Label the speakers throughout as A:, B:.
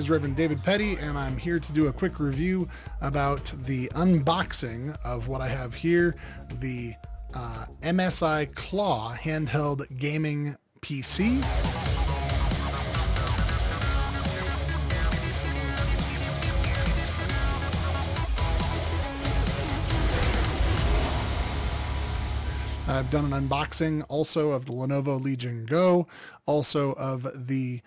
A: is Reverend David Petty, and I'm here to do a quick review about the unboxing of what I have here the uh, MSI Claw handheld gaming PC. I've done an unboxing also of the Lenovo Legion Go, also of the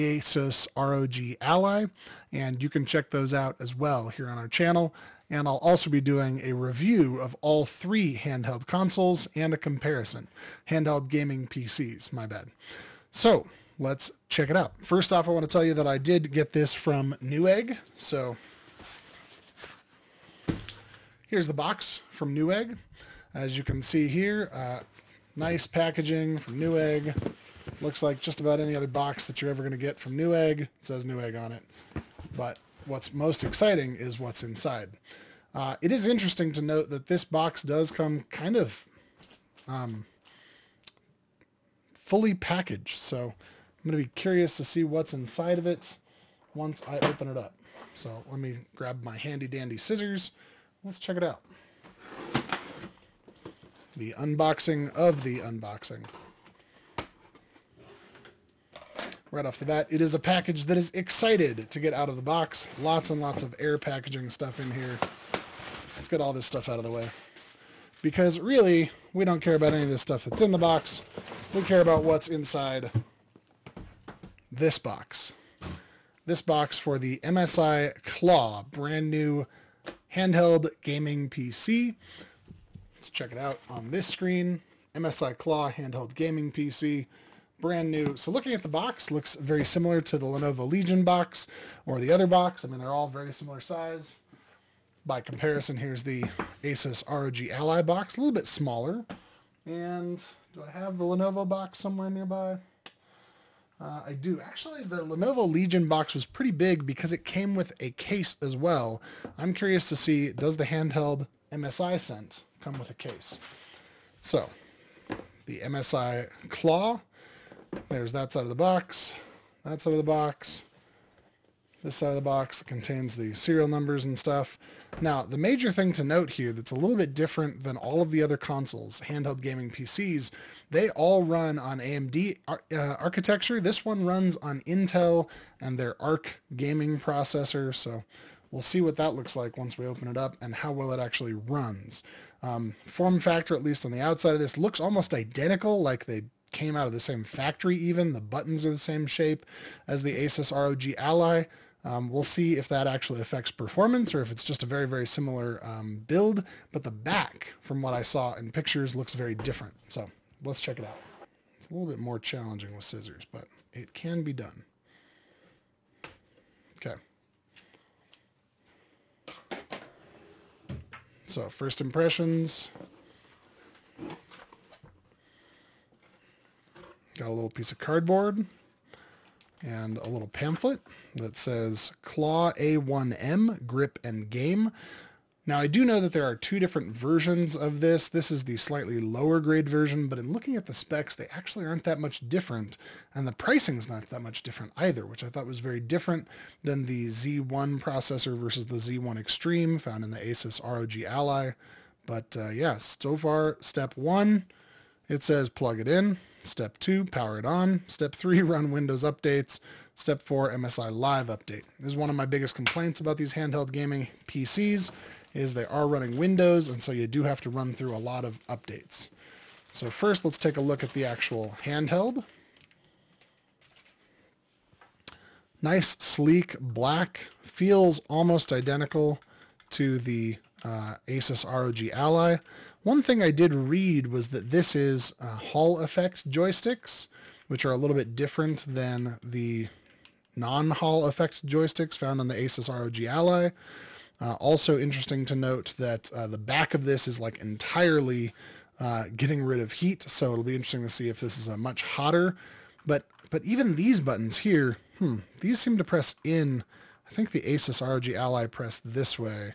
A: Asus ROG Ally, and you can check those out as well here on our channel. And I'll also be doing a review of all three handheld consoles and a comparison. Handheld gaming PCs, my bad. So let's check it out. First off, I want to tell you that I did get this from Newegg. So here's the box from Newegg. As you can see here, uh, nice packaging from Newegg. Looks like just about any other box that you're ever going to get from Newegg. It says Newegg on it. But what's most exciting is what's inside. Uh, it is interesting to note that this box does come kind of um, fully packaged. So I'm going to be curious to see what's inside of it once I open it up. So let me grab my handy dandy scissors. Let's check it out the unboxing of the unboxing. Right off the bat, it is a package that is excited to get out of the box. Lots and lots of air packaging stuff in here. Let's get all this stuff out of the way. Because really, we don't care about any of this stuff that's in the box. We care about what's inside this box. This box for the MSI Claw, brand new handheld gaming PC. Let's check it out on this screen. MSI Claw handheld gaming PC, brand new. So looking at the box, looks very similar to the Lenovo Legion box or the other box. I mean, they're all very similar size. By comparison, here's the Asus ROG Ally box, a little bit smaller. And do I have the Lenovo box somewhere nearby? Uh, I do. Actually, the Lenovo Legion box was pretty big because it came with a case as well. I'm curious to see, does the handheld MSI sent come with a case. So, the MSI claw, there's that side of the box, that side of the box, this side of the box contains the serial numbers and stuff. Now, the major thing to note here that's a little bit different than all of the other consoles, handheld gaming PCs, they all run on AMD uh, architecture. This one runs on Intel and their Arc gaming processor. So we'll see what that looks like once we open it up and how well it actually runs. Um, form factor, at least on the outside of this, looks almost identical, like they came out of the same factory even. The buttons are the same shape as the Asus ROG Ally. Um, we'll see if that actually affects performance or if it's just a very, very similar um, build. But the back, from what I saw in pictures, looks very different. So let's check it out. It's a little bit more challenging with scissors, but it can be done. Okay. So first impressions. Got a little piece of cardboard and a little pamphlet that says Claw A1M Grip and Game. Now, I do know that there are two different versions of this. This is the slightly lower grade version, but in looking at the specs, they actually aren't that much different, and the pricing's not that much different either, which I thought was very different than the Z1 processor versus the Z1 Extreme found in the Asus ROG Ally. But uh, yeah, so far, step one, it says plug it in. Step two, power it on. Step three, run Windows updates. Step four, MSI Live update. This is one of my biggest complaints about these handheld gaming PCs is they are running Windows, and so you do have to run through a lot of updates. So first, let's take a look at the actual handheld. Nice, sleek, black, feels almost identical to the uh, Asus ROG Ally. One thing I did read was that this is uh, Hall effect joysticks, which are a little bit different than the non-Hall effect joysticks found on the Asus ROG Ally. Uh, also interesting to note that uh, the back of this is like entirely uh, getting rid of heat, so it'll be interesting to see if this is a much hotter. But but even these buttons here, hmm, these seem to press in. I think the Asus ROG Ally pressed this way,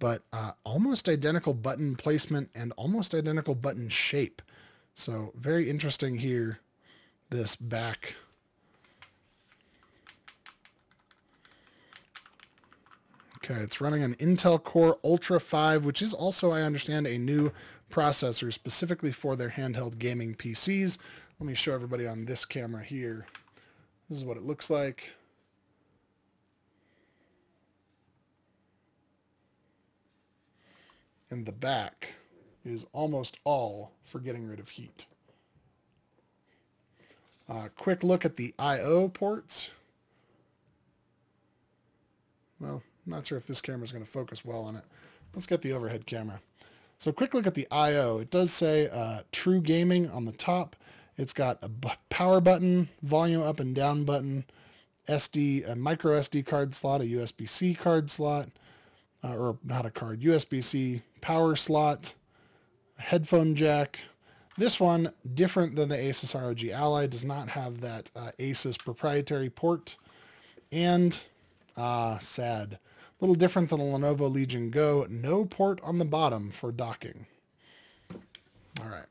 A: but uh, almost identical button placement and almost identical button shape. So very interesting here. This back Okay, it's running an Intel Core Ultra 5, which is also, I understand, a new processor specifically for their handheld gaming PCs. Let me show everybody on this camera here. This is what it looks like. And the back is almost all for getting rid of heat. Uh, quick look at the I.O. ports. Well, I'm not sure if this camera is going to focus well on it. Let's get the overhead camera. So quick look at the I.O. It does say uh, True Gaming on the top. It's got a power button, volume up and down button, SD, a micro SD card slot, a USB-C card slot, uh, or not a card, USB-C power slot, headphone jack. This one, different than the Asus ROG Ally, does not have that uh, Asus proprietary port. And, ah, uh, sad, a little different than the Lenovo Legion Go, no port on the bottom for docking. All right.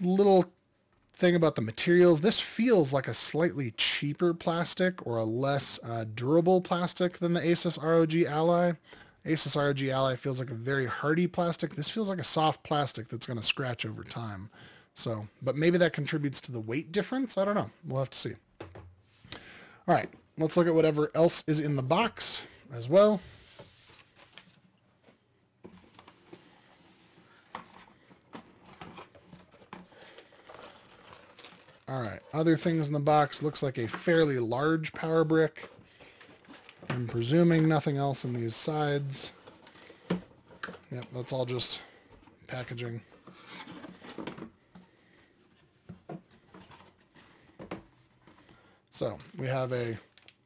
A: Little thing about the materials. This feels like a slightly cheaper plastic or a less uh, durable plastic than the Asus ROG Ally. Asus ROG Ally feels like a very hardy plastic. This feels like a soft plastic that's going to scratch over time. So, but maybe that contributes to the weight difference. I don't know. We'll have to see. All right, let's look at whatever else is in the box as well. All right, other things in the box looks like a fairly large power brick. I'm presuming nothing else in these sides. Yep, that's all just packaging. So we have a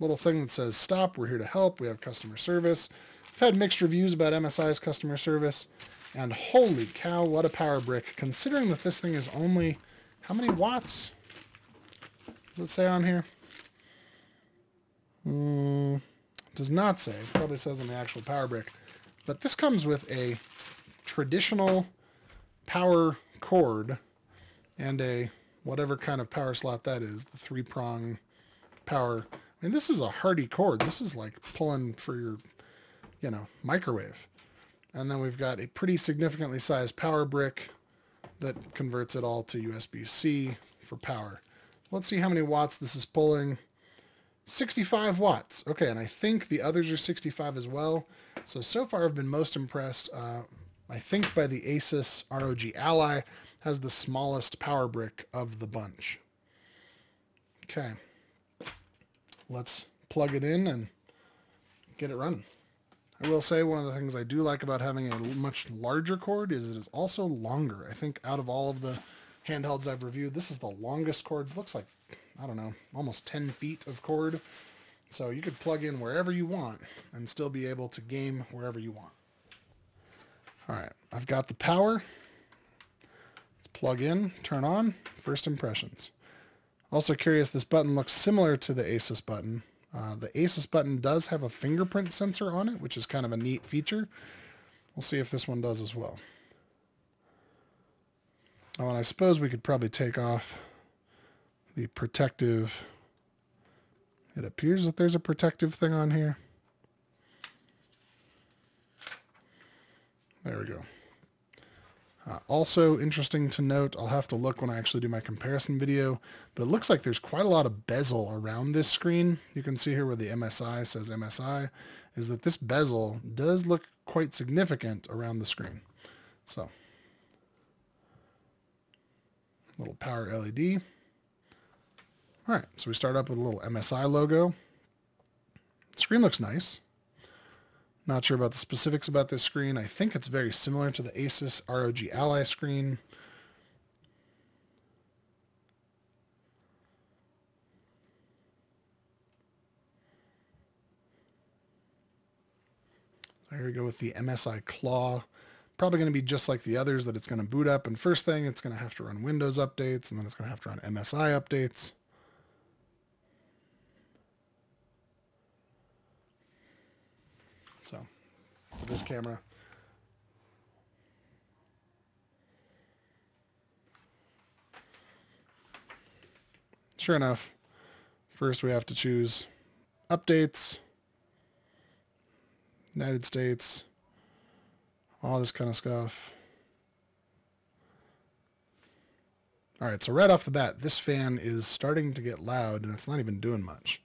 A: little thing that says stop, we're here to help, we have customer service. I've had mixed reviews about MSI's customer service, and holy cow, what a power brick, considering that this thing is only, how many watts? Does it say on here? Mm, does not say. It probably says on the actual power brick. But this comes with a traditional power cord and a whatever kind of power slot that is, the three prong power. I mean, this is a hardy cord. This is like pulling for your, you know, microwave. And then we've got a pretty significantly sized power brick that converts it all to USB-C for power. Let's see how many watts this is pulling. 65 watts. Okay, and I think the others are 65 as well. So, so far I've been most impressed, uh, I think, by the Asus ROG Ally. Has the smallest power brick of the bunch. Okay. Let's plug it in and get it running. I will say one of the things I do like about having a much larger cord is it is also longer. I think out of all of the handhelds I've reviewed. This is the longest cord. It looks like, I don't know, almost 10 feet of cord. So you could plug in wherever you want and still be able to game wherever you want. All right, I've got the power. Let's plug in, turn on, first impressions. Also curious, this button looks similar to the Asus button. Uh, the Asus button does have a fingerprint sensor on it, which is kind of a neat feature. We'll see if this one does as well. Oh, and I suppose we could probably take off the protective. It appears that there's a protective thing on here. There we go. Uh, also interesting to note, I'll have to look when I actually do my comparison video, but it looks like there's quite a lot of bezel around this screen. You can see here where the MSI says MSI, is that this bezel does look quite significant around the screen. So little power LED. All right, so we start up with a little MSI logo. Screen looks nice. Not sure about the specifics about this screen. I think it's very similar to the Asus ROG Ally screen. here we go with the MSI Claw probably going to be just like the others that it's going to boot up. And first thing, it's going to have to run Windows updates, and then it's going to have to run MSI updates. So, this camera. Sure enough, first we have to choose updates, United States, all this kind of stuff. All right, so right off the bat, this fan is starting to get loud and it's not even doing much.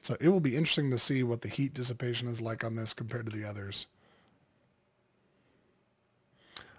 A: So it will be interesting to see what the heat dissipation is like on this compared to the others.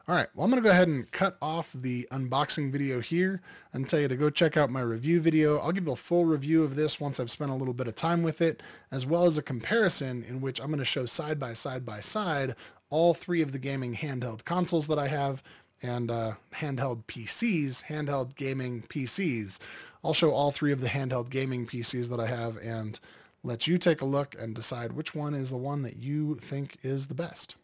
A: All right, well, I'm going to go ahead and cut off the unboxing video here and tell you to go check out my review video. I'll give you a full review of this once I've spent a little bit of time with it, as well as a comparison in which I'm going to show side by side by side all three of the gaming handheld consoles that I have and uh, handheld PCs, handheld gaming PCs. I'll show all three of the handheld gaming PCs that I have and let you take a look and decide which one is the one that you think is the best.